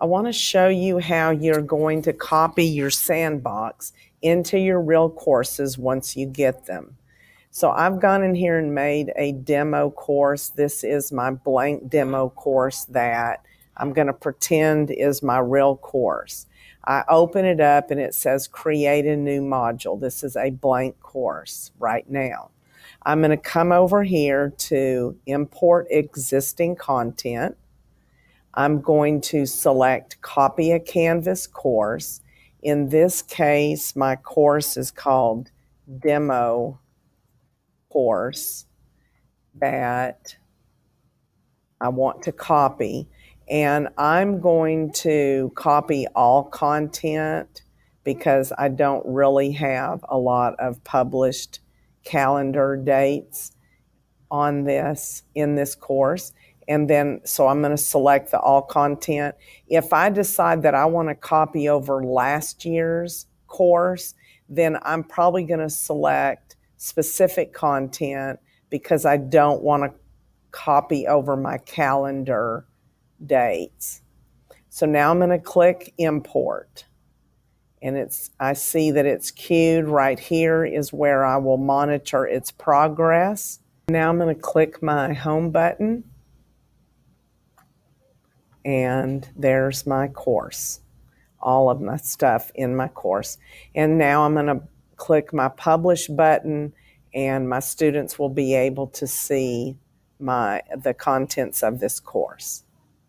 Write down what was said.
I want to show you how you're going to copy your sandbox into your real courses once you get them. So I've gone in here and made a demo course. This is my blank demo course that I'm going to pretend is my real course. I open it up and it says create a new module. This is a blank course right now. I'm going to come over here to import existing content. I'm going to select copy a Canvas course. In this case, my course is called Demo Course that I want to copy. And I'm going to copy all content because I don't really have a lot of published calendar dates on this in this course and then so I'm going to select the all content. If I decide that I want to copy over last year's course, then I'm probably going to select specific content because I don't want to copy over my calendar dates. So now I'm going to click import. And it's I see that it's queued right here is where I will monitor its progress. Now I'm going to click my home button and there's my course, all of my stuff in my course. And now I'm going to click my publish button and my students will be able to see my the contents of this course.